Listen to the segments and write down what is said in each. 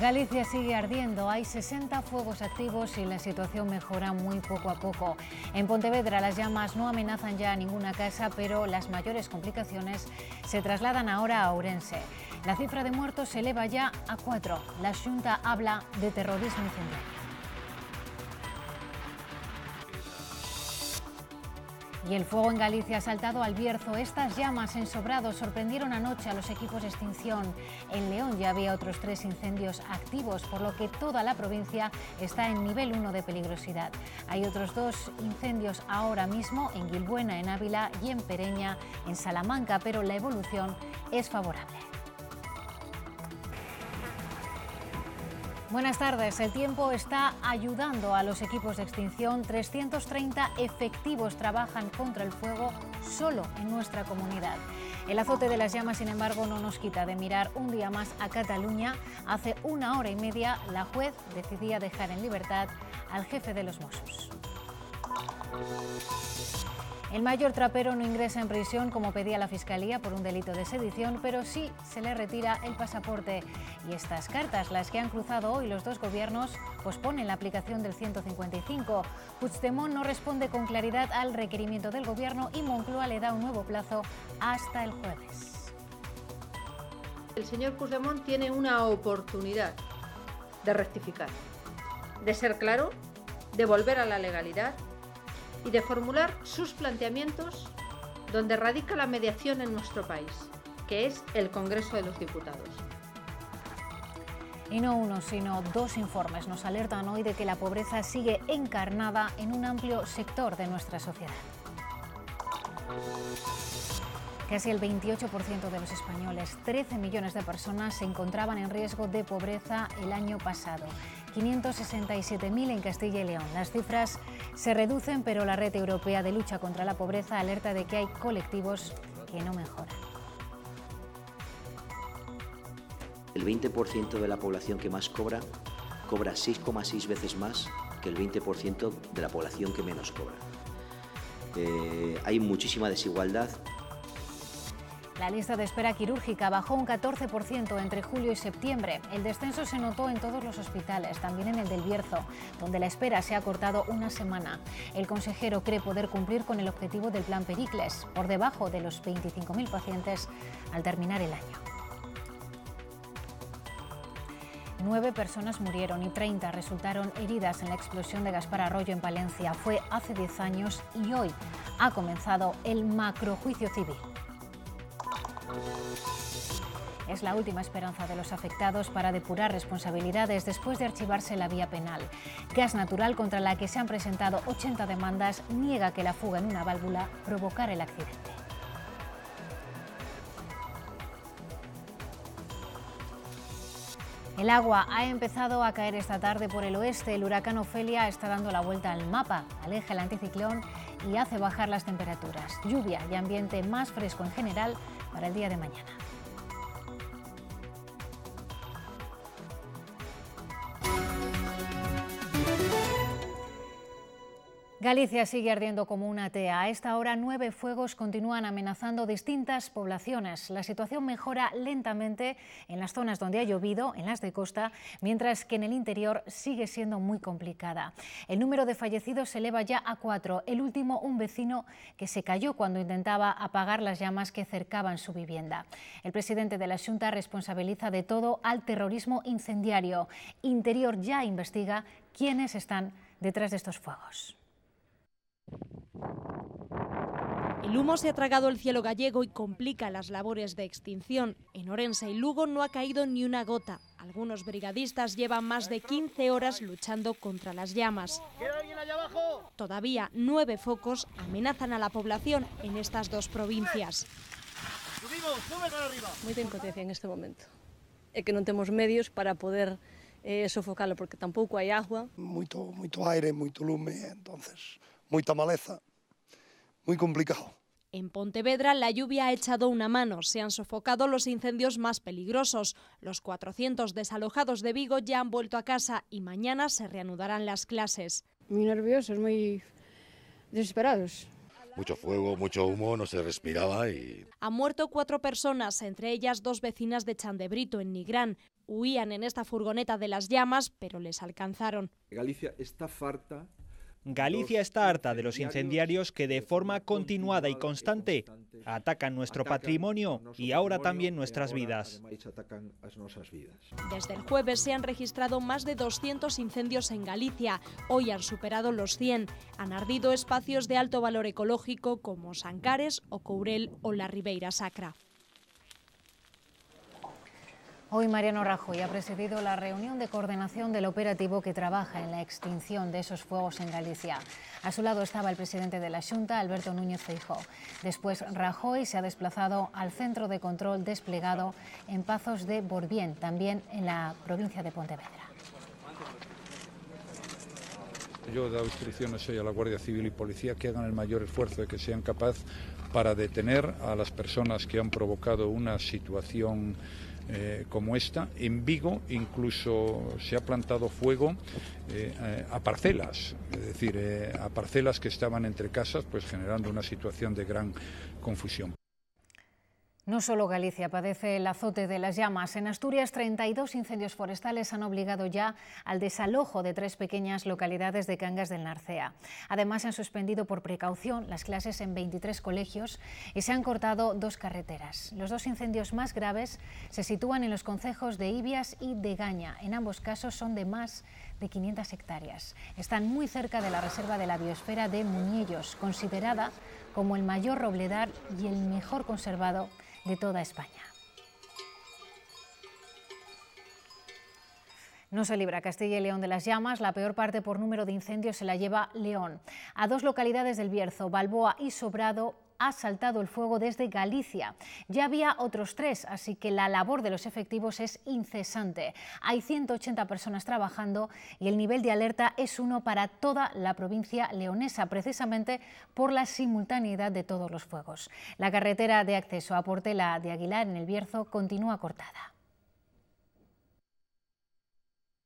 Galicia sigue ardiendo, hay 60 fuegos activos y la situación mejora muy poco a poco. En Pontevedra las llamas no amenazan ya a ninguna casa, pero las mayores complicaciones se trasladan ahora a Ourense. La cifra de muertos se eleva ya a cuatro. La Junta habla de terrorismo incendiario. Y el fuego en Galicia ha saltado al Bierzo. Estas llamas en Sobrado sorprendieron anoche a los equipos de extinción. En León ya había otros tres incendios activos, por lo que toda la provincia está en nivel 1 de peligrosidad. Hay otros dos incendios ahora mismo en Gilbuena, en Ávila y en Pereña, en Salamanca, pero la evolución es favorable. Buenas tardes. El tiempo está ayudando a los equipos de extinción. 330 efectivos trabajan contra el fuego solo en nuestra comunidad. El azote de las llamas, sin embargo, no nos quita de mirar un día más a Cataluña. Hace una hora y media, la juez decidía dejar en libertad al jefe de los Mossos. El mayor trapero no ingresa en prisión como pedía la Fiscalía por un delito de sedición, pero sí se le retira el pasaporte. Y estas cartas, las que han cruzado hoy los dos gobiernos, posponen la aplicación del 155. Puigdemont no responde con claridad al requerimiento del gobierno y Moncloa le da un nuevo plazo hasta el jueves. El señor Puigdemont tiene una oportunidad de rectificar, de ser claro, de volver a la legalidad y de formular sus planteamientos donde radica la mediación en nuestro país, que es el Congreso de los Diputados. Y no uno, sino dos informes nos alertan hoy de que la pobreza sigue encarnada en un amplio sector de nuestra sociedad. Casi el 28% de los españoles, 13 millones de personas, se encontraban en riesgo de pobreza el año pasado. 567.000 en Castilla y León. Las cifras se reducen, pero la Red Europea de Lucha contra la Pobreza alerta de que hay colectivos que no mejoran. El 20% de la población que más cobra cobra 6,6 veces más que el 20% de la población que menos cobra. Eh, hay muchísima desigualdad la lista de espera quirúrgica bajó un 14% entre julio y septiembre. El descenso se notó en todos los hospitales, también en el del Bierzo, donde la espera se ha cortado una semana. El consejero cree poder cumplir con el objetivo del plan Pericles, por debajo de los 25.000 pacientes al terminar el año. Nueve personas murieron y 30 resultaron heridas en la explosión de Gaspar Arroyo en Palencia. Fue hace 10 años y hoy ha comenzado el macrojuicio civil. Es la última esperanza de los afectados para depurar responsabilidades después de archivarse la vía penal. Gas Natural, contra la que se han presentado 80 demandas, niega que la fuga en una válvula provocara el accidente. El agua ha empezado a caer esta tarde por el oeste. El huracán Ofelia está dando la vuelta al mapa, aleja el anticiclón y hace bajar las temperaturas. Lluvia y ambiente más fresco en general para el día de mañana. Galicia sigue ardiendo como una tea. A esta hora nueve fuegos continúan amenazando distintas poblaciones. La situación mejora lentamente en las zonas donde ha llovido, en las de costa, mientras que en el interior sigue siendo muy complicada. El número de fallecidos se eleva ya a cuatro. El último, un vecino que se cayó cuando intentaba apagar las llamas que cercaban su vivienda. El presidente de la Junta responsabiliza de todo al terrorismo incendiario. Interior ya investiga quiénes están detrás de estos fuegos. El humo se ha tragado el cielo gallego y complica las labores de extinción. En Orense y Lugo no ha caído ni una gota. Algunos brigadistas llevan más de 15 horas luchando contra las llamas. Todavía nueve focos amenazan a la población en estas dos provincias. Moita impotencia en este momento. É que non temos medios para poder eh, sofocalo, porque tampouco hai agua. Moito, moito aire, moito lume, entonces moita maleza, muy complicado. En Pontevedra la lluvia ha echado una mano, se han sofocado los incendios más peligrosos. Los 400 desalojados de Vigo ya han vuelto a casa y mañana se reanudarán las clases. Muy nerviosos, muy desesperados. mucho fuego, mucho humo, no se respiraba y... Han muerto cuatro personas, entre ellas dos vecinas de Chandebrito, en Nigrán. Huían en esta furgoneta de las llamas, pero les alcanzaron. Galicia está farta Galicia está harta de los incendiarios que de forma continuada y constante atacan nuestro patrimonio y ahora también nuestras vidas. Desde el jueves se han registrado más de 200 incendios en Galicia. Hoy han superado los 100. Han ardido espacios de alto valor ecológico como Sancares o Courel o la Ribeira Sacra. Hoy Mariano Rajoy ha presidido la reunión de coordinación del operativo que trabaja en la extinción de esos fuegos en Galicia. A su lado estaba el presidente de la Junta, Alberto Núñez Feijóo. Después Rajoy se ha desplazado al centro de control desplegado en Pazos de Borbien, también en la provincia de Pontevedra. Yo he dado instrucciones hoy a la Guardia Civil y Policía que hagan el mayor esfuerzo de que sean capaces para detener a las personas que han provocado una situación eh, como esta. En Vigo incluso se ha plantado fuego eh, eh, a parcelas, es decir, a parcelas que estaban entre casas, pues generando una situación de gran confusión. No solo Galicia padece el azote de las llamas. En Asturias, 32 incendios forestales han obligado ya al desalojo de tres pequeñas localidades de Cangas del Narcea. Además, se han suspendido por precaución las clases en 23 colegios y se han cortado dos carreteras. Los dos incendios más graves se sitúan en los concejos de Ibias y de Gaña. En ambos casos son de más de 500 hectáreas. Están muy cerca de la Reserva de la Biosfera de Muñellos, considerada como el mayor robledar y el mejor conservado de toda España. No se libra Castilla y León de las llamas, la peor parte por número de incendios se la lleva León. A dos localidades del Bierzo, Balboa y Sobrado, ha saltado el fuego desde Galicia. Ya había otros tres, así que la labor de los efectivos es incesante. Hay 180 personas trabajando y el nivel de alerta es uno para toda la provincia leonesa, precisamente por la simultaneidad de todos los fuegos. La carretera de acceso a Portela de Aguilar en el Bierzo continúa cortada.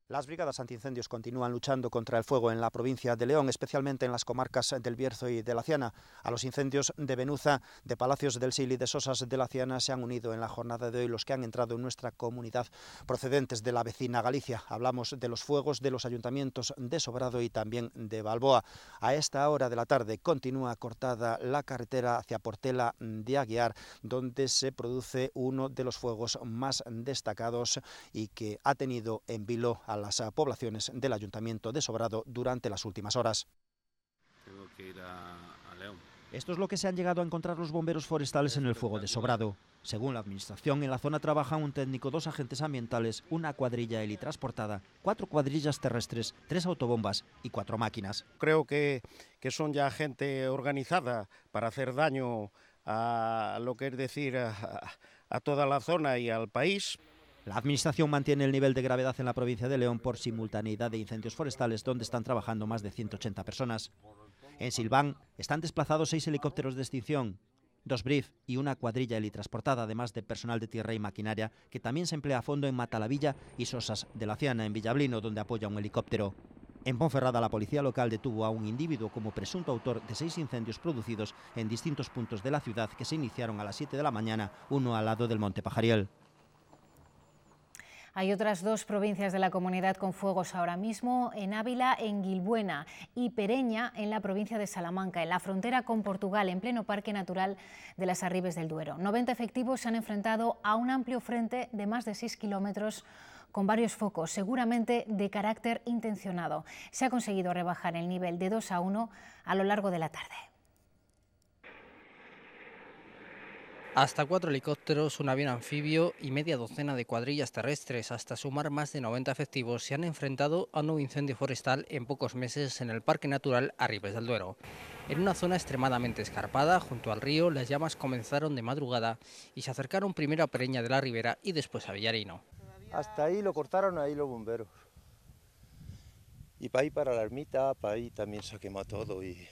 Las brigadas antiincendios continúan luchando contra el fuego en la provincia de León, especialmente en las comarcas del Bierzo y de la Ciana. A los incendios de Benuza, de Palacios del Sil y de Sosas de la Ciana se han unido en la jornada de hoy los que han entrado en nuestra comunidad procedentes de la vecina Galicia. Hablamos de los fuegos de los ayuntamientos de Sobrado y también de Balboa. A esta hora de la tarde continúa cortada la carretera hacia Portela de Aguiar, donde se produce uno de los fuegos más destacados y que ha tenido en vilo a las poblaciones del Ayuntamiento de Sobrado durante las últimas horas. Tengo que ir a, León. Esto es lo que se han llegado a encontrar los bomberos forestales en el fuego de Sobrado. Según la Administración, en la zona trabajan un técnico, dos agentes ambientales, una cuadrilla helitransportada, cuatro cuadrillas terrestres, tres autobombas y cuatro máquinas. Creo que, que son ya gente organizada para hacer daño a lo que es decir a toda la zona y al país. La Administración mantiene el nivel de gravedad en la provincia de León por simultaneidad de incendios forestales donde están trabajando más de 180 personas. En Silván están desplazados seis helicópteros de extinción, dos brief y una cuadrilla helitransportada, además de personal de tierra y maquinaria que también se emplea a fondo en Matalavilla y Sosas de la Ciana, en Villablino, donde apoya un helicóptero. En Ponferrada, la policía local detuvo a un individuo como presunto autor de seis incendios producidos en distintos puntos de la ciudad que se iniciaron a las 7 de la mañana, uno al lado del Monte Pajariel. Hay otras dos provincias de la comunidad con fuegos ahora mismo, en Ávila, en Gilbuena y Pereña, en la provincia de Salamanca, en la frontera con Portugal, en pleno Parque Natural de las Arribes del Duero. 90 efectivos se han enfrentado a un amplio frente de más de 6 kilómetros con varios focos, seguramente de carácter intencionado. Se ha conseguido rebajar el nivel de 2 a 1 a lo largo de la tarde. Hasta cuatro helicópteros, un avión anfibio y media docena de cuadrillas terrestres, hasta sumar más de 90 efectivos, se han enfrentado a un nuevo incendio forestal en pocos meses en el Parque Natural Arribes del Duero. En una zona extremadamente escarpada, junto al río, las llamas comenzaron de madrugada y se acercaron primero a Pereña de la Ribera y después a Villarino. Hasta ahí lo cortaron ahí los bomberos. Y para ahí para la ermita, para ahí también se quemado todo. Y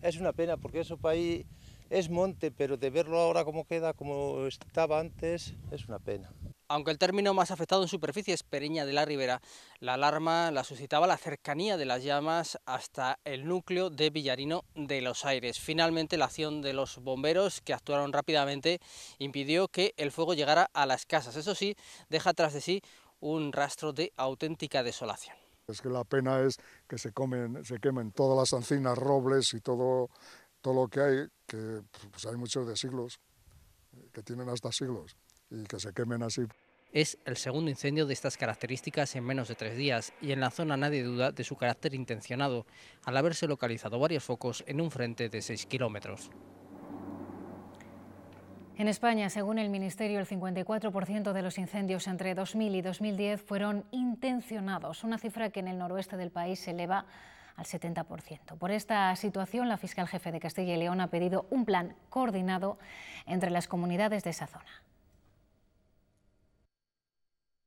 es una pena porque eso para ahí es monte, pero de verlo ahora como queda, como estaba antes, es una pena. Aunque el término más afectado en superficie es Pereña de la Ribera, la alarma la suscitaba la cercanía de las llamas hasta el núcleo de Villarino de los Aires. Finalmente, la acción de los bomberos, que actuaron rápidamente, impidió que el fuego llegara a las casas. Eso sí, deja tras de sí un rastro de auténtica desolación. Es que la pena es que se, comen, se quemen todas las encinas, robles y todo, todo lo que hay, que pues hay muchos de siglos, que tienen hasta siglos y que se quemen así. Es el segundo incendio de estas características en menos de tres días y en la zona nadie duda de su carácter intencionado, al haberse localizado varios focos en un frente de 6 kilómetros. En España, según el Ministerio, el 54% de los incendios entre 2000 y 2010 fueron intencionados, una cifra que en el noroeste del país se eleva al 70%. Por esta situación, la fiscal jefe de Castilla y León ha pedido un plan coordinado entre las comunidades de esa zona.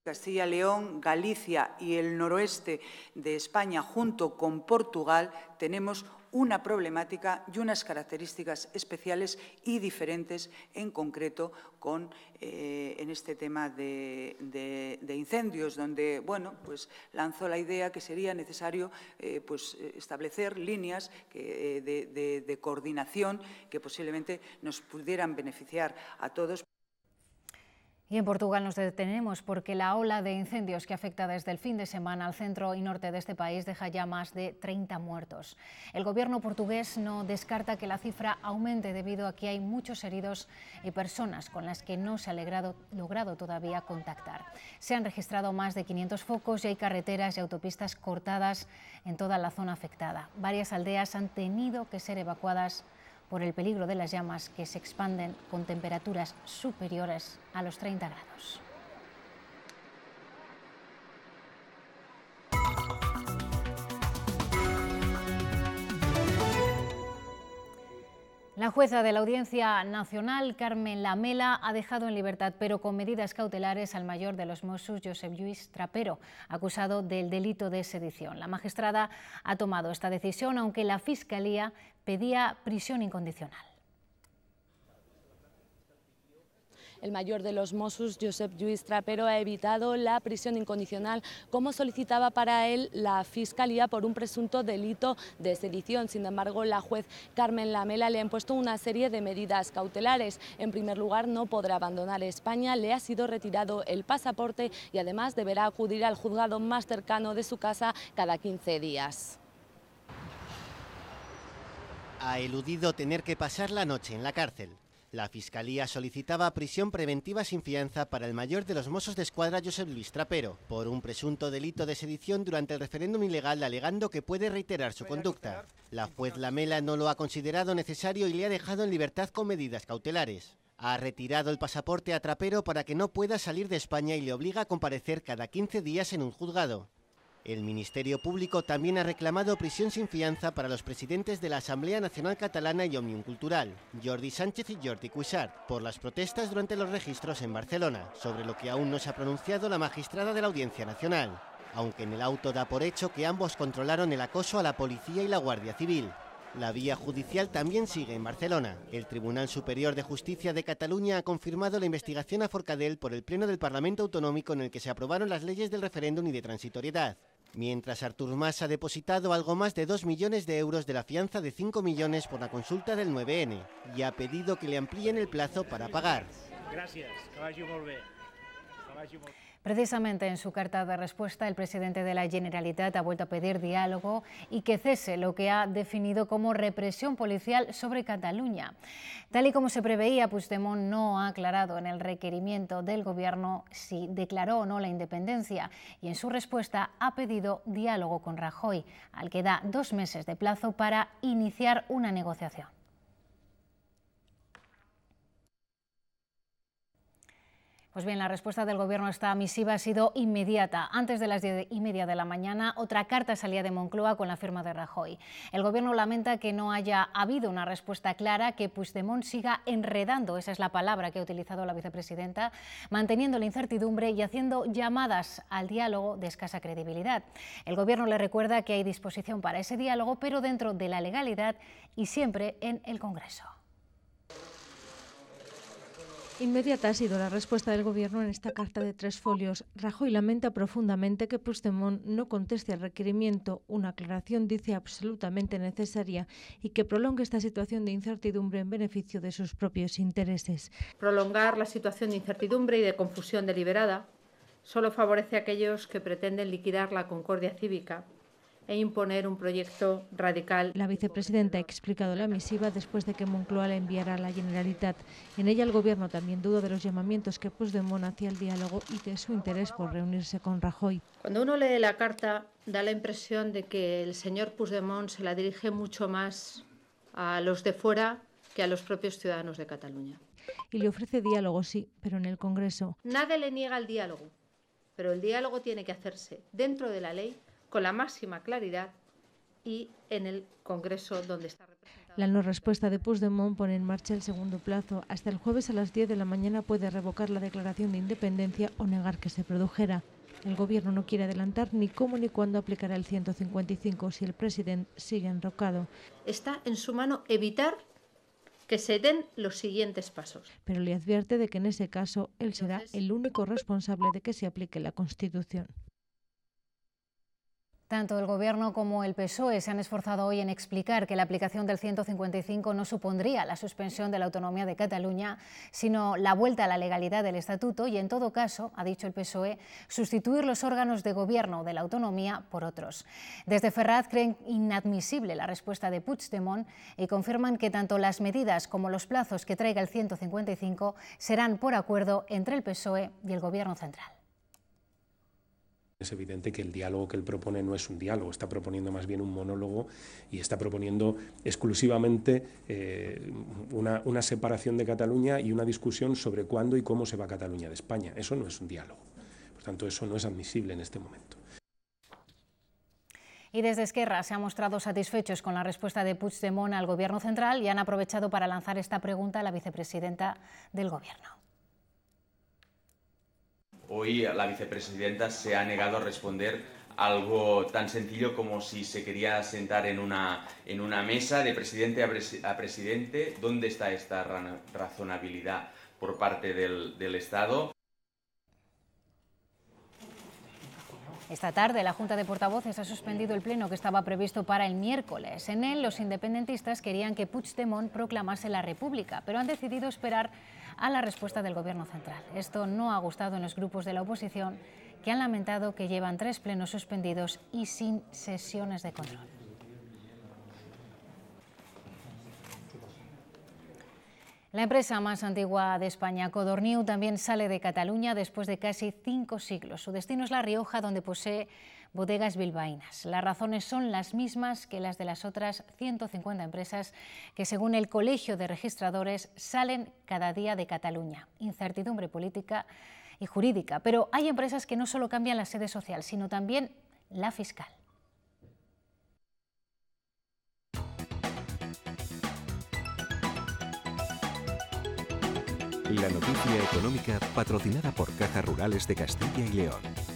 Castilla, León, Galicia y el noroeste de España, junto con Portugal, tenemos una problemática y unas características especiales y diferentes, en concreto con eh, en este tema de, incendios, donde bueno, pues lanzó la idea que sería necesario eh, pues, establecer líneas de, de coordinación que posiblemente nos pudieran beneficiar a todos. Y en Portugal nos detenemos porque la ola de incendios que afecta desde el fin de semana al centro y norte de este país deja ya más de 30 muertos. El gobierno portugués no descarta que la cifra aumente debido a que hay muchos heridos y personas con las que no se ha logrado, todavía contactar. Se han registrado más de 500 focos y hay carreteras y autopistas cortadas en toda la zona afectada. Varias aldeas han tenido que ser evacuadas por el peligro de las llamas que se expanden con temperaturas superiores a los 30 grados. La jueza de la Audiencia Nacional, Carmen Lamela, ha dejado en libertad, pero con medidas cautelares, al mayor de los Mossos, Josep Lluís Trapero, acusado del delito de sedición. La magistrada ha tomado esta decisión, aunque la Fiscalía pedía prisión incondicional. El mayor de los Mossos, Josep Lluís Trapero, ha evitado la prisión incondicional como solicitaba para él la Fiscalía por un presunto delito de sedición. Sin embargo, la juez Carmen Lamela le ha impuesto una serie de medidas cautelares. En primer lugar, no podrá abandonar España, le ha sido retirado el pasaporte y además deberá acudir al juzgado más cercano de su casa cada 15 días. Ha eludido tener que pasar la noche en la cárcel. La Fiscalía solicitaba prisión preventiva sin fianza para el mayor de los Mossos de Escuadra, Josep Luis Trapero, por un presunto delito de sedición durante el referéndum ilegal, alegando que puede reiterar su conducta. La juez Lamela no lo ha considerado necesario y le ha dejado en libertad con medidas cautelares. Ha retirado el pasaporte a Trapero para que no pueda salir de España y le obliga a comparecer cada 15 días en un juzgado. El Ministerio Público también ha reclamado prisión sin fianza para los presidentes de la Asamblea Nacional Catalana y Omnium Cultural, Jordi Sánchez y Jordi Cuixart, por las protestas durante los registros en Barcelona, sobre lo que aún no se ha pronunciado la magistrada de la Audiencia Nacional, aunque en el auto da por hecho que ambos controlaron el acoso a la policía y la Guardia Civil. La vía judicial también sigue en Barcelona. El Tribunal Superior de Justicia de Cataluña ha confirmado la investigación a Forcadell por el Pleno del Parlamento Autonómico en el que se aprobaron las leyes del referéndum y de transitoriedad mientras Artur Mas ha depositado algo más de 2 millones de euros de la fianza de 5 millones por la consulta del 9N y ha pedido que le amplíen el plazo para pagar. Gracias, Precisamente en su carta de respuesta, el presidente de la Generalitat ha vuelto a pedir diálogo y que cese lo que ha definido como represión policial sobre Cataluña. Tal y como se preveía, Puigdemont no ha aclarado en el requerimiento del Gobierno si declaró o no la independencia y en su respuesta ha pedido diálogo con Rajoy, al que da dos meses de plazo para iniciar una negociación. Pues bien, la respuesta del Gobierno a esta misiva ha sido inmediata. Antes de las diez y media de la mañana, otra carta salía de Moncloa con la firma de Rajoy. El Gobierno lamenta que no haya habido una respuesta clara, que Puigdemont siga enredando, esa es la palabra que ha utilizado la vicepresidenta, manteniendo la incertidumbre y haciendo llamadas al diálogo de escasa credibilidad. El Gobierno le recuerda que hay disposición para ese diálogo, pero dentro de la legalidad y siempre en el Congreso. Inmediata ha sido la respuesta del Gobierno en esta carta de tres folios. Rajoy lamenta profundamente que Puigdemont no conteste al requerimiento, una aclaración dice absolutamente necesaria, y que prolongue esta situación de incertidumbre en beneficio de sus propios intereses. Prolongar la situación de incertidumbre y de confusión deliberada solo favorece a aquellos que pretenden liquidar la concordia cívica e imponer un proyecto radical. La vicepresidenta ha explicado la misiva después de que Moncloa la enviara a la Generalitat. En ella el Gobierno también duda de los llamamientos que Puigdemont hacía al diálogo y de su interés por reunirse con Rajoy. Cuando uno lee la carta da la impresión de que el señor Puigdemont se la dirige mucho más a los de fuera que a los propios ciudadanos de Cataluña. Y le ofrece diálogo, sí, pero en el Congreso. Nadie le niega el diálogo, pero el diálogo tiene que hacerse dentro de la ley con la máxima claridad y en el Congreso donde está representado. La no respuesta de Puigdemont pone en marcha el segundo plazo. Hasta el jueves a las 10 de la mañana puede revocar la declaración de independencia o negar que se produjera. El Gobierno no quiere adelantar ni cómo ni cuándo aplicará el 155 si el presidente sigue enrocado. Está en su mano evitar que se den los siguientes pasos. Pero le advierte de que en ese caso él será el único responsable de que se aplique la Constitución. Tanto el Gobierno como el PSOE se han esforzado hoy en explicar que la aplicación del 155 no supondría la suspensión de la autonomía de Cataluña, sino la vuelta a la legalidad del Estatuto y, en todo caso, ha dicho el PSOE, sustituir los órganos de gobierno de la autonomía por otros. Desde Ferraz creen inadmisible la respuesta de Puigdemont y confirman que tanto las medidas como los plazos que traiga el 155 serán por acuerdo entre el PSOE y el Gobierno central. Es evidente que el diálogo que él propone no es un diálogo, está proponiendo más bien un monólogo y está proponiendo exclusivamente eh, una, separación de Cataluña y una discusión sobre cuándo y cómo se va Cataluña de España. Eso no es un diálogo. Por tanto, eso no es admisible en este momento. Y desde Esquerra se han mostrado satisfechos con la respuesta de Puigdemont al Gobierno central y han aprovechado para lanzar esta pregunta a la vicepresidenta del Gobierno. Hoy la vicepresidenta se ha negado a responder algo tan sencillo como si se quería sentar en una, en una mesa de presidente a, pres a presidente. ¿Dónde está esta ra razonabilidad por parte del, del Estado? Esta tarde la Junta de Portavoces ha suspendido el pleno que estaba previsto para el miércoles. En él los independentistas querían que Puigdemont proclamase la República, pero han decidido esperar a la respuesta del Gobierno central. Esto no ha gustado en los grupos de la oposición que han lamentado que llevan tres plenos suspendidos y sin sesiones de control. La empresa más antigua de España, Codorniu, también sale de Cataluña después de casi cinco siglos. Su destino es La Rioja, donde posee bodegas bilbaínas. Las razones son las mismas que las de las otras 150 empresas que, según el Colegio de Registradores, salen cada día de Cataluña. Incertidumbre política y jurídica. Pero hay empresas que no solo cambian la sede social, sino también la fiscal. La noticia económica patrocinada por Cajas Rurales de Castilla y León.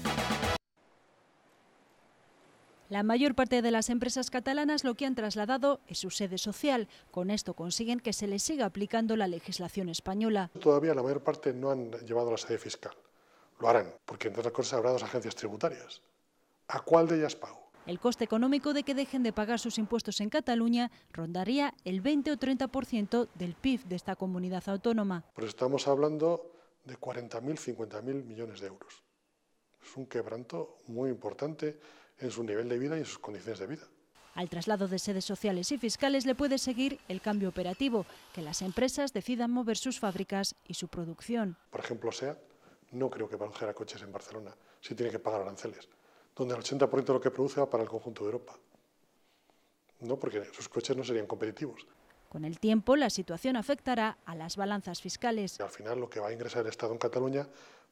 La mayor parte de las empresas catalanas lo que han trasladado es su sede social. Con esto consiguen que se les siga aplicando la legislación española. Todavía la mayor parte no han llevado la sede fiscal. Lo harán, porque entre otras cosas habrá dos agencias tributarias. ¿A cuál de ellas pago? El coste económico de que dejen de pagar sus impuestos en Cataluña rondaría el 20 o 30% del PIB de esta comunidad autónoma. Pues estamos hablando de 40.000, 50.000 millones de euros. Es un quebranto muy importante en su nivel de vida y en sus condiciones de vida. Al traslado de sedes sociales y fiscales le puede seguir el cambio operativo, que las empresas decidan mover sus fábricas y su producción. Por ejemplo, SEAT no creo que produjera coches en Barcelona si tiene que pagar aranceles donde el 80% de lo que produce va para el conjunto de Europa. No, porque sus coches no serían competitivos. Con el tiempo, la situación afectará a las balanzas fiscales. Al final, lo que va a ingresar el Estado en Cataluña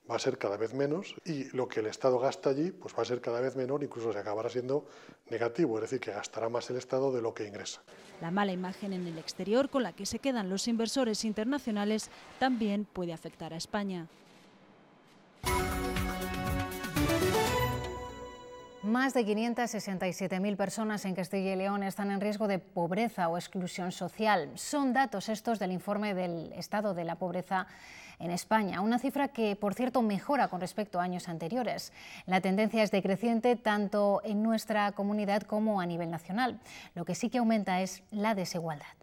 va a ser cada vez menos y lo que el Estado gasta allí pues va a ser cada vez menor, incluso se acabará siendo negativo, es decir, que gastará más el Estado de lo que ingresa. La mala imagen en el exterior con la que se quedan los inversores internacionales también puede afectar a España. Más de 567.000 personas en Castilla y León están en riesgo de pobreza o exclusión social. Son datos estos del informe del estado de la pobreza en España, una cifra que, por cierto, mejora con respecto a años anteriores. La tendencia es decreciente tanto en nuestra comunidad como a nivel nacional. Lo que sí que aumenta es la desigualdad.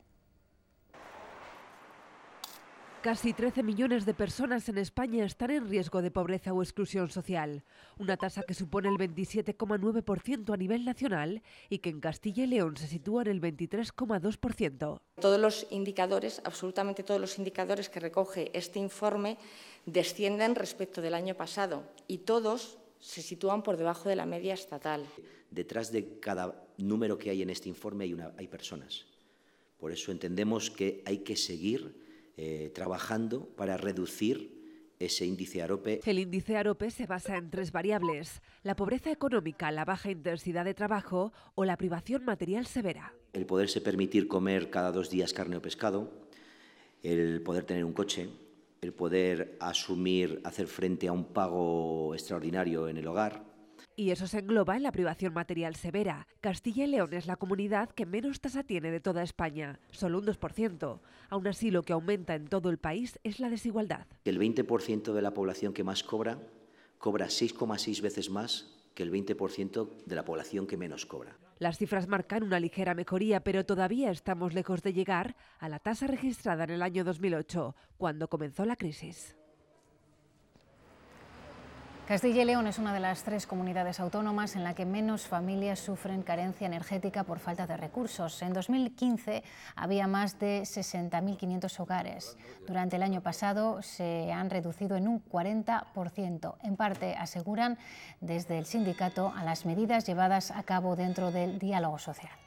Casi 13 millones de personas en España están en riesgo de pobreza o exclusión social, una tasa que supone el 27,9% a nivel nacional y que en Castilla y León se sitúa en el 23,2%. Todos los indicadores, absolutamente todos los indicadores que recoge este informe, descienden respecto del año pasado y todos se sitúan por debajo de la media estatal. Detrás de cada número que hay en este informe hay, una, hay personas. Por eso entendemos que hay que seguir eh, trabajando para reducir ese índice AROPE. El índice AROPE se basa en tres variables, la pobreza económica, la baja intensidad de trabajo o la privación material severa. El poderse permitir comer cada dos días carne o pescado, el poder tener un coche, el poder asumir, hacer frente a un pago extraordinario en el hogar, y eso se engloba en la privación material severa. Castilla y León es la comunidad que menos tasa tiene de toda España, solo un 2%. Aún así, lo que aumenta en todo el país es la desigualdad. El 20% de la población que más cobra, cobra 6,6 veces más que el 20% de la población que menos cobra. Las cifras marcan una ligera mejoría, pero todavía estamos lejos de llegar a la tasa registrada en el año 2008, cuando comenzó la crisis. Castilla y León es una de las tres comunidades autónomas en la que menos familias sufren carencia energética por falta de recursos. En 2015 había más de 60.500 hogares. Durante el año pasado se han reducido en un 40%. En parte, aseguran desde el sindicato a las medidas llevadas a cabo dentro del diálogo social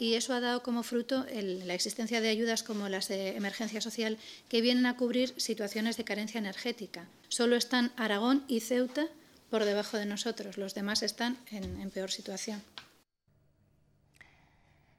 y eso ha dado como fruto la existencia de ayudas como las de emergencia social que vienen a cubrir situaciones de carencia energética. Solo están Aragón y Ceuta por debajo de nosotros, los demás están en peor situación.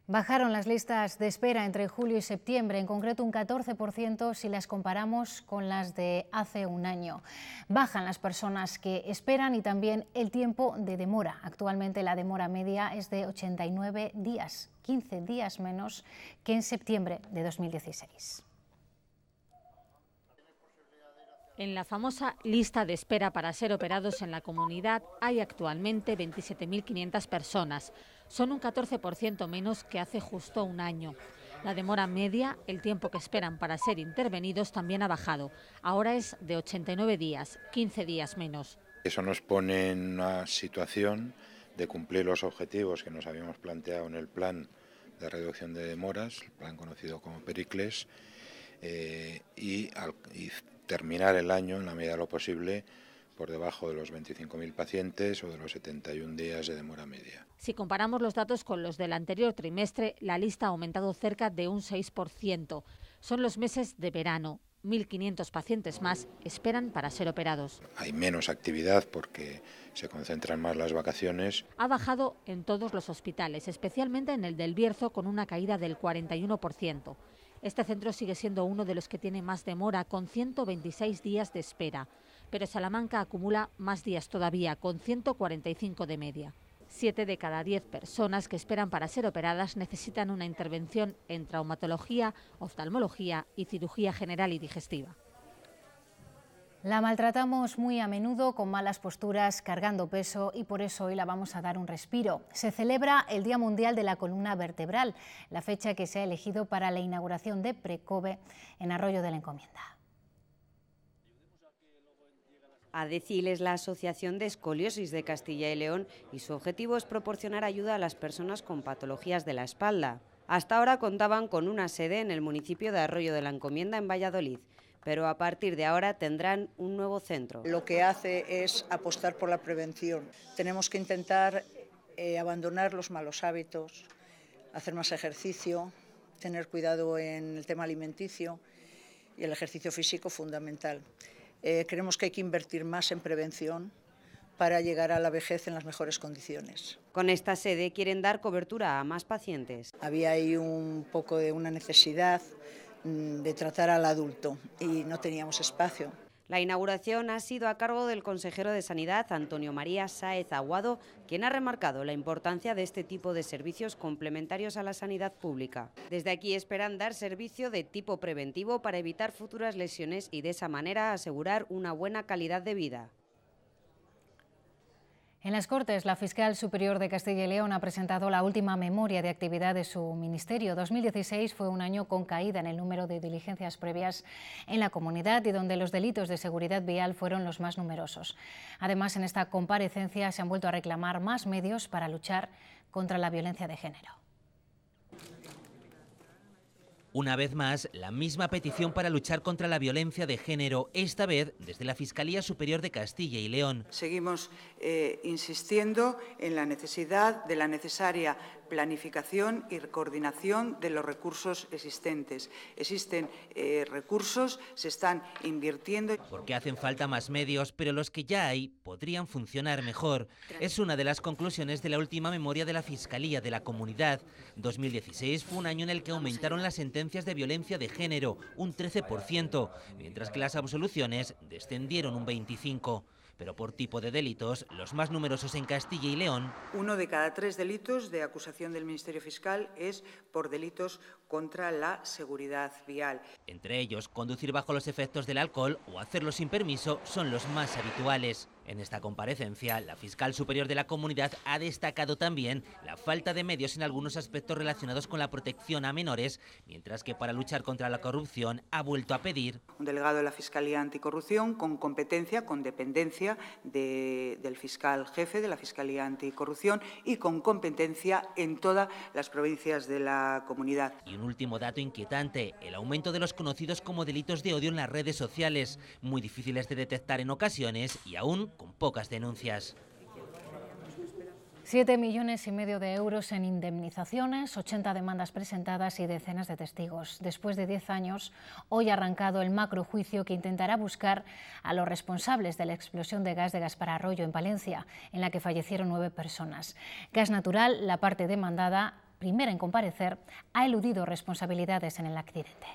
Bajaron las listas de espera entre julio y septiembre, en concreto un 14% si las comparamos con las de hace un año. Bajan las personas que esperan y también el tiempo de demora. Actualmente la demora media es de 89 días, 15 días menos que en septiembre de 2016. En la famosa lista de espera para ser operados en la comunidad hay actualmente 27.500 personas son un 14% menos que hace justo un año. La demora media, el tiempo que esperan para ser intervenidos, también ha bajado. Ahora es de 89 días, 15 días menos. Eso nos pone en una situación de cumplir los objetivos que nos habíamos planteado en el plan de reducción de demoras, el plan conocido como Pericles, eh, y, y terminar el año, en la medida de lo posible, por debajo de los 25.000 pacientes o de los 71 días de demora media. Si comparamos los datos con los del anterior trimestre, la lista ha aumentado cerca de un 6%. Son los meses de verano. 1.500 pacientes más esperan para ser operados. Hay menos actividad porque se concentran más las vacaciones. Ha bajado en todos los hospitales, especialmente en el del Bierzo, con una caída del 41%. Este centro sigue siendo uno de los que tiene más demora, con 126 días de espera pero Salamanca acumula más días todavía, con 145 de media. Siete de cada diez personas que esperan para ser operadas necesitan una intervención en traumatología, oftalmología y cirugía general y digestiva. La maltratamos muy a menudo con malas posturas, cargando peso y por eso hoy la vamos a dar un respiro. Se celebra el Día Mundial de la Columna Vertebral, la fecha que se ha elegido para la inauguración de Precove en Arroyo de la Encomienda. ADECIL es la Asociación de Escoliosis de Castilla y León y su objetivo es proporcionar ayuda a las personas con patologías de la espalda. Hasta ahora contaban con una sede en el municipio de Arroyo de la Encomienda en Valladolid, pero a partir de ahora tendrán un nuevo centro. Lo que hace es apostar por la prevención. Tenemos que intentar eh, abandonar los malos hábitos, hacer más ejercicio, tener cuidado en el tema alimenticio y el ejercicio físico fundamental. Eh, creemos que hay que invertir más en prevención para llegar a la vejez en las mejores condiciones. Con esta sede quieren dar cobertura a más pacientes. Había ahí un poco de una necesidad mm, de tratar al adulto y no teníamos espacio. La inauguración ha sido a cargo del consejero de Sanidad, Antonio María Sáez Aguado, quien ha remarcado la importancia de este tipo de servicios complementarios a la sanidad pública. Desde aquí esperan dar servicio de tipo preventivo para evitar futuras lesiones y de esa manera asegurar una buena calidad de vida. En las Cortes, la fiscal superior de Castilla y León ha presentado la última memoria de actividad de su ministerio. 2016 fue un año con caída en el número de diligencias previas en la comunidad y donde los delitos de seguridad vial fueron los más numerosos. Además, en esta comparecencia se han vuelto a reclamar más medios para luchar contra la violencia de género. Una vez más, la misma petición para luchar contra la violencia de género, esta vez desde la Fiscalía Superior de Castilla y León. Seguimos eh, insistiendo en la necesidad de la necesaria planificación y coordinación de los recursos existentes. Existen eh, recursos, se están invirtiendo. Porque hacen falta más medios, pero los que ya hay podrían funcionar mejor. Es una de las conclusiones de la última memoria de la Fiscalía de la Comunidad. 2016 fue un año en el que aumentaron las sentencias de violencia de género, un 13%, mientras que las absoluciones descendieron un 25% pero por tipo de delitos, los más numerosos en Castilla y León. Uno de cada tres delitos de acusación del Ministerio Fiscal es por delitos contra la seguridad vial. Entre ellos, conducir bajo los efectos del alcohol o hacerlo sin permiso son los más habituales. En esta comparecencia, la fiscal superior de la comunidad ha destacado también la falta de medios en algunos aspectos relacionados con la protección a menores, mientras que para luchar contra la corrupción ha vuelto a pedir un delegado de la Fiscalía Anticorrupción con competencia, con dependencia del fiscal jefe de la Fiscalía Anticorrupción y con competencia en todas las provincias de la comunidad. Y un último dato inquietante, el aumento de los conocidos como delitos de odio en las redes sociales, muy difíciles de detectar en ocasiones y aún con pocas denuncias. Siete millones y medio de euros en indemnizaciones, 80 demandas presentadas y decenas de testigos. Después de diez años, hoy ha arrancado el macrojuicio que intentará buscar a los responsables de la explosión de gas de Gaspar Arroyo en Valencia, en la que fallecieron nueve personas. Gas Natural, la parte demandada, primera en comparecer, ha eludido responsabilidades en el accidente.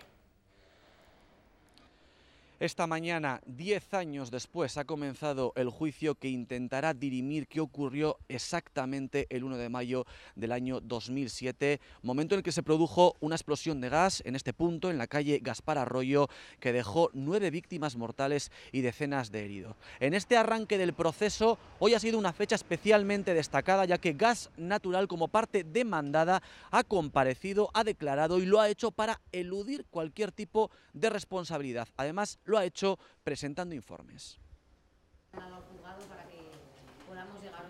Esta mañana, diez años después, ha comenzado el juicio que intentará dirimir qué ocurrió exactamente el 1 de mayo del año 2007, momento en el que se produjo una explosión de gas en este punto, en la calle Gaspar Arroyo, que dejó nueve víctimas mortales y decenas de heridos. En este arranque del proceso, hoy ha sido una fecha especialmente destacada, ya que Gas Natural, como parte demandada, ha comparecido, ha declarado y lo ha hecho para eludir cualquier tipo de responsabilidad. Además, lo ha hecho presentando informes.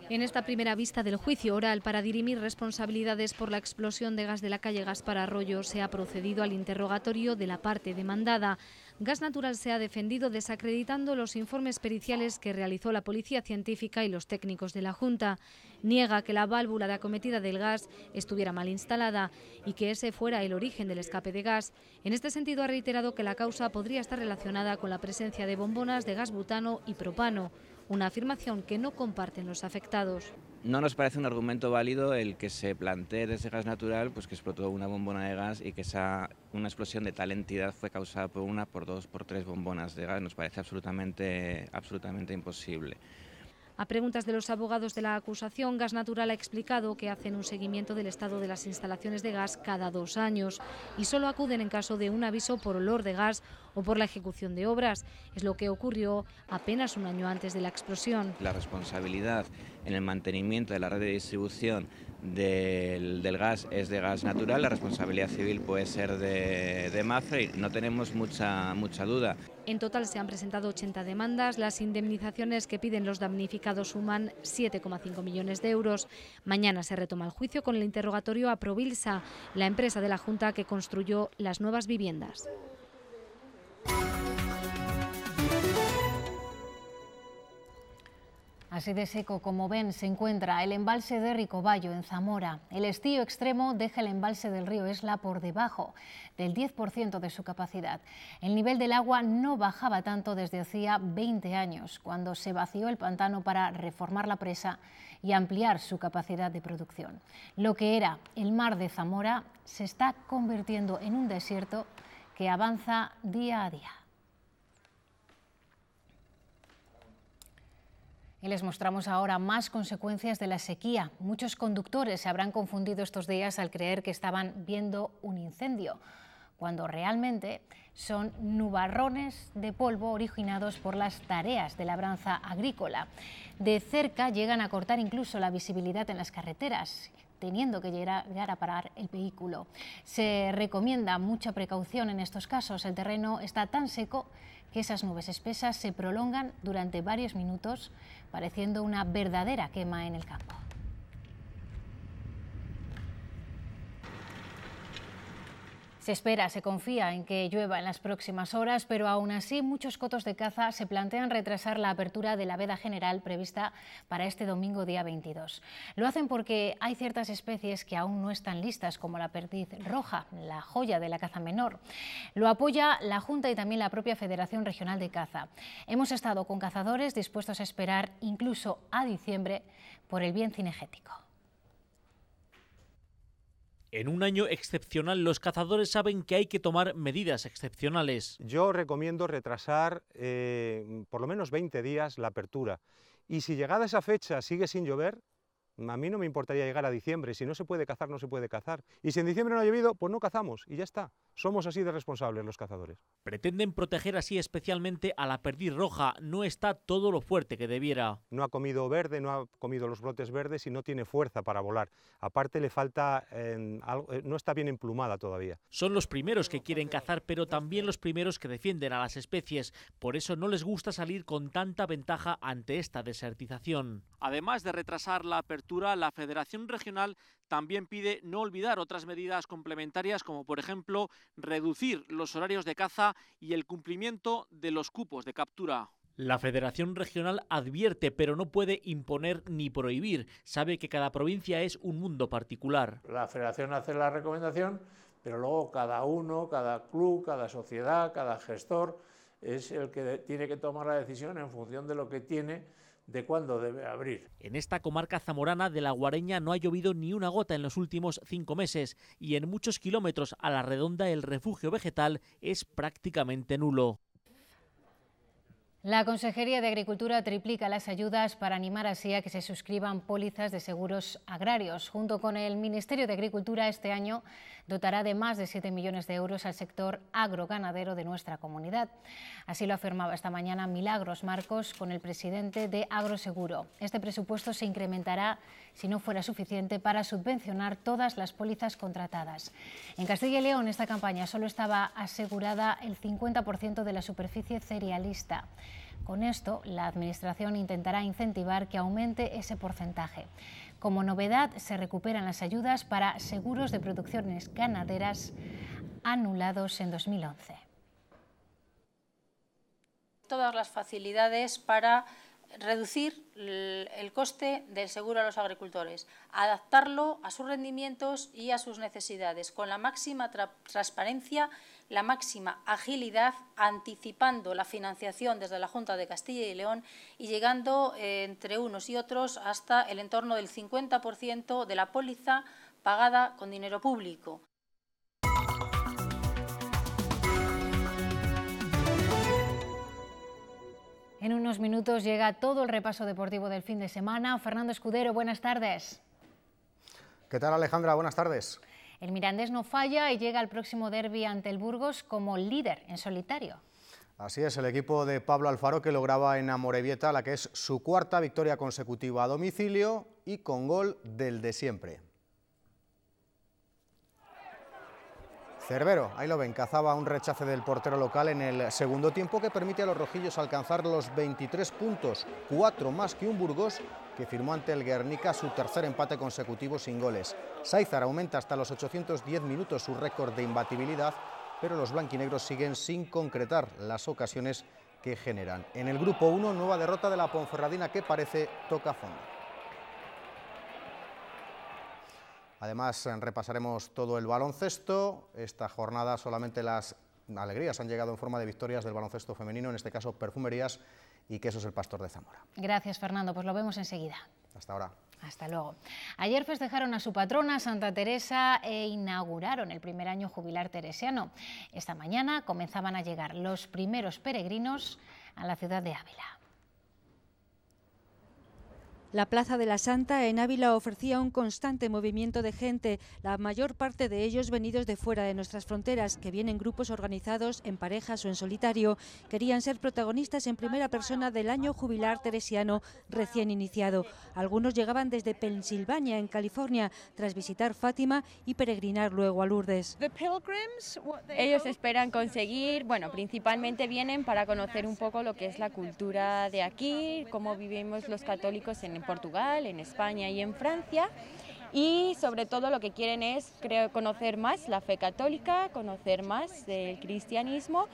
En esta primera vista del juicio oral para dirimir responsabilidades por la explosión de gas de la calle Gaspar Arroyo se ha procedido al interrogatorio de la parte demandada. Gas Natural se ha defendido desacreditando los informes periciales que realizó la Policía Científica y los técnicos de la Junta. Niega que la válvula de acometida del gas estuviera mal instalada y que ese fuera el origen del escape de gas. En este sentido ha reiterado que la causa podría estar relacionada con la presencia de bombonas de gas butano y propano una afirmación que no comparten los afectados. No nos parece un argumento válido el que se plantee desde gas natural pues que explotó una bombona de gas y que esa, una explosión de tal entidad fue causada por una, por dos, por tres bombonas de gas. Nos parece absolutamente, absolutamente imposible. A preguntas de los abogados de la acusación, Gas Natural ha explicado que hacen un seguimiento del estado de las instalaciones de gas cada dos años y solo acuden en caso de un aviso por olor de gas o por la ejecución de obras. Es lo que ocurrió apenas un año antes de la explosión. La responsabilidad en el mantenimiento de la red de distribución del, gas es de gas natural, la responsabilidad civil puede ser de, de Mafre no tenemos mucha, mucha duda. En total se han presentado 80 demandas. Las indemnizaciones que piden los damnificados suman 7,5 millones de euros. Mañana se retoma el juicio con el interrogatorio a Provilsa, la empresa de la Junta que construyó las nuevas viviendas. Así de seco como ven se encuentra el embalse de Ricoballo en Zamora. El estío extremo deja el embalse del río Esla por debajo del 10% de su capacidad. El nivel del agua no bajaba tanto desde hacía 20 años, cuando se vació el pantano para reformar la presa y ampliar su capacidad de producción. Lo que era el mar de Zamora se está convirtiendo en un desierto que avanza día a día. Y les mostramos ahora más consecuencias de la sequía. Muchos conductores se habrán confundido estos días al creer que estaban viendo un incendio, cuando realmente son nubarrones de polvo originados por las tareas de labranza agrícola. De cerca llegan a cortar incluso la visibilidad en las carreteras teniendo que llegar a parar el vehículo. Se recomienda mucha precaución en estos casos. El terreno está tan seco que esas nubes espesas se prolongan durante varios minutos, pareciendo una verdadera quema en el campo. Se espera, se confía en que llueva en las próximas horas, pero aún así muchos cotos de caza se plantean retrasar la apertura de la veda general prevista para este domingo día 22. Lo hacen porque hay ciertas especies que aún no están listas, como la perdiz roja, la joya de la caza menor. Lo apoya la Junta y también la propia Federación Regional de Caza. Hemos estado con cazadores dispuestos a esperar incluso a diciembre por el bien cinegético. En un año excepcional, los cazadores saben que hay que tomar medidas excepcionales. Yo recomiendo retrasar eh, por lo menos 20 días la apertura. Y si llegada esa fecha sigue sin llover, a mí no me importaría llegar a diciembre. Si no se puede cazar, no se puede cazar. Y si en diciembre no ha llovido, pues no cazamos y ya está. Somos así de responsables los cazadores. Pretenden proteger así especialmente a la perdiz roja. No está todo lo fuerte que debiera. No ha comido verde, no ha comido los brotes verdes y no tiene fuerza para volar. Aparte le falta, eh, no está bien emplumada todavía. Son los primeros que quieren cazar, pero también los primeros que defienden a las especies. Por eso no les gusta salir con tanta ventaja ante esta desertización. Además de retrasar la apertura la Federación Regional también pide no olvidar otras medidas complementarias como por ejemplo reducir los horarios de caza y el cumplimiento de los cupos de captura. La Federación Regional advierte, pero no puede imponer ni prohibir. Sabe que cada provincia es un mundo particular. La Federación hace la recomendación, pero luego cada uno, cada club, cada sociedad, cada gestor es el que tiene que tomar la decisión en función de lo que tiene de cuándo debe abrir. En esta comarca zamorana de la Guareña no ha llovido ni una gota en los últimos cinco meses y en muchos kilómetros a la redonda el refugio vegetal es prácticamente nulo. La Consejería de Agricultura triplica las ayudas para animar así a que se suscriban pólizas de seguros agrarios. Junto con el Ministerio de Agricultura, este año dotará de más de 7 millones de euros al sector agroganadero de nuestra comunidad. Así lo afirmaba esta mañana Milagros Marcos con el presidente de Agroseguro. Este presupuesto se incrementará, si no fuera suficiente, para subvencionar todas las pólizas contratadas. En Castilla y León, esta campaña solo estaba asegurada el 50% de la superficie cerealista. Con esto, la Administración intentará incentivar que aumente ese porcentaje. Como novedad, se recuperan las ayudas para seguros de producciones ganaderas anulados en 2011. Todas las facilidades para reducir el coste del seguro a los agricultores, adaptarlo a sus rendimientos y a sus necesidades, con la máxima transparencia, la máxima agilidad, anticipando la financiación desde la Junta de Castilla y León y llegando eh, entre unos y otros hasta el entorno del 50% de la póliza pagada con dinero público. En unos minutos llega todo el repaso deportivo del fin de semana. Fernando Escudero, buenas tardes. ¿Qué tal Alejandra? Buenas tardes. El Mirandés no falla y llega al próximo derby ante el Burgos como líder en solitario. Así es, el equipo de Pablo Alfaro que lograba en Amorebieta la que es su cuarta victoria consecutiva a domicilio y con gol del de siempre. Cervero, ahí lo ven, cazaba un rechace del portero local en el segundo tiempo que permite a los rojillos alcanzar los 23 puntos, cuatro más que un Burgos que firmó ante el Guernica su tercer empate consecutivo sin goles. Saizar aumenta hasta los 810 minutos su récord de imbatibilidad, pero los blanquinegros siguen sin concretar las ocasiones que generan. En el grupo 1, nueva derrota de la Ponferradina que parece toca fondo. Además, repasaremos todo el baloncesto. Esta jornada solamente las alegrías han llegado en forma de victorias del baloncesto femenino, en este caso perfumerías y que eso es el pastor de Zamora. Gracias, Fernando. Pues lo vemos enseguida. Hasta ahora. Hasta luego. Ayer festejaron a su patrona, Santa Teresa, e inauguraron el primer año jubilar teresiano. Esta mañana comenzaban a llegar los primeros peregrinos a la ciudad de Ávila. La Plaza de la Santa en Ávila ofrecía un constante movimiento de gente, la mayor parte de ellos venidos de fuera de nuestras fronteras, que vienen grupos organizados en parejas o en solitario. Querían ser protagonistas en primera persona del año jubilar teresiano recién iniciado. Algunos llegaban desde Pensilvania, en California, tras visitar Fátima y peregrinar luego a Lourdes. Ellos esperan conseguir, bueno, principalmente vienen para conocer un poco lo que es la cultura de aquí, cómo vivimos los católicos en Portugal, en España y en Francia. Y sobre todo lo que quieren es creo, conocer más la fe católica, conocer más del cristianismo.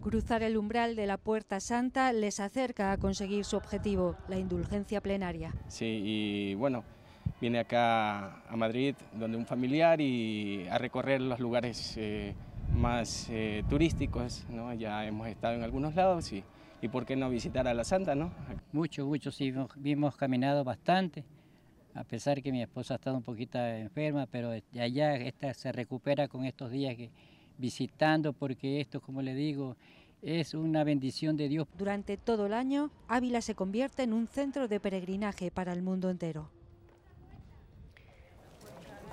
Cruzar el umbral de la Puerta Santa les acerca a conseguir su objetivo, la indulgencia plenaria. Sí, y bueno, viene acá a Madrid donde un familiar y a recorrer los lugares eh, más eh, turísticos, ¿no? Ya hemos estado en algunos lados y y por qué no visitar a la Santa, ¿no? Mucho, mucho, sí, hemos caminado bastante, a pesar que mi esposa ha estado un poquito enferma, pero allá esta se recupera con estos días que visitando, porque esto, como le digo, es una bendición de Dios. Durante todo el año, Ávila se convierte en un centro de peregrinaje para el mundo entero.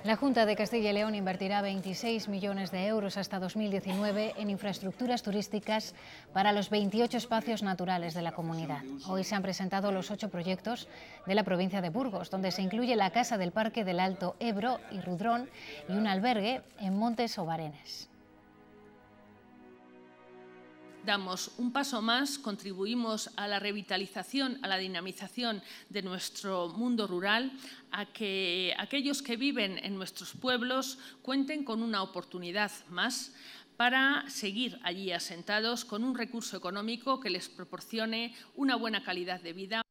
La Junta de Castilla y León invertirá 26 millones de euros hasta 2019 en infraestructuras turísticas para los 28 espacios naturales de la comunidad. Hoy se han presentado los ocho proyectos de la provincia de Burgos, donde se incluye la Casa del Parque del Alto Ebro y Rudrón y un albergue en Montes Obarenes damos un paso más, contribuimos a la revitalización, a la dinamización de nuestro mundo rural, a que aquellos que viven en nuestros pueblos cuenten con una oportunidad más para seguir allí asentados con un recurso económico que les proporcione una buena calidad de vida.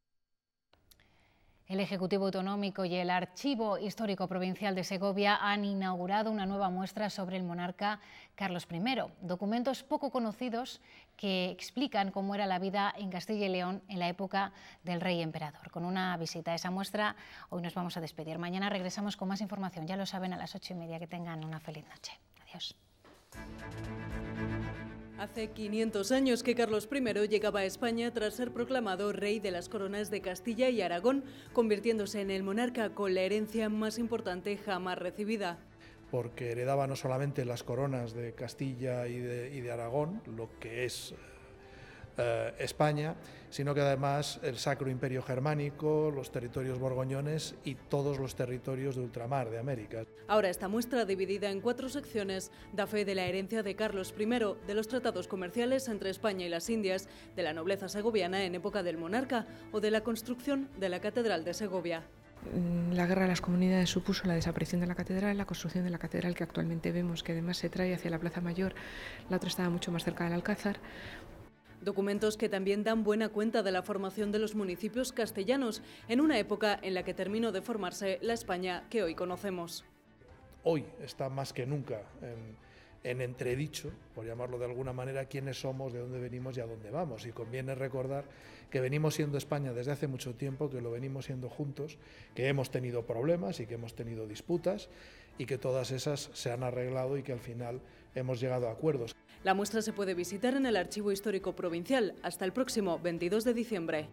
El Ejecutivo Autonómico y el Archivo Histórico Provincial de Segovia han inaugurado una nueva muestra sobre el monarca Carlos I, documentos poco conocidos que explican cómo era la vida en Castilla y León en la época del rey emperador. Con una visita a esa muestra, hoy nos vamos a despedir. Mañana regresamos con más información, ya lo saben, a las ocho y media. Que tengan una feliz noche. Adiós. Hace 500 años que Carlos I llegaba a España tras ser proclamado rey de las coronas de Castilla y Aragón, convirtiéndose en el monarca con la herencia más importante jamás recibida. Porque heredaba no solamente las coronas de Castilla y de, y de Aragón, lo que es eh, España, sino que además el Sacro Imperio Germánico, los territorios borgoñones y todos los territorios de ultramar de América. Ahora esta muestra, dividida en cuatro secciones, da fe de la herencia de Carlos I, de los tratados comerciales entre España y las Indias, de la nobleza segoviana en época del monarca o de la construcción de la Catedral de Segovia. Mm, la guerra de las comunidades supuso la desaparición de la catedral, la construcción de la catedral que actualmente vemos, que además se trae hacia la Plaza Mayor, la otra estaba mucho más cerca del Alcázar, Documentos que también dan buena cuenta de la formación de los municipios castellanos en una época en la que terminó de formarse la España que hoy conocemos. Hoy está más que nunca en, entredicho, por llamarlo de alguna manera, quiénes somos, de dónde venimos y a dónde vamos. Y conviene recordar que venimos siendo España desde hace mucho tiempo, que lo venimos siendo juntos, que hemos tenido problemas y que hemos tenido disputas y que todas esas se han arreglado y que al final hemos llegado a acuerdos. La muestra se puede visitar en el Archivo Histórico Provincial hasta el próximo 22 de diciembre.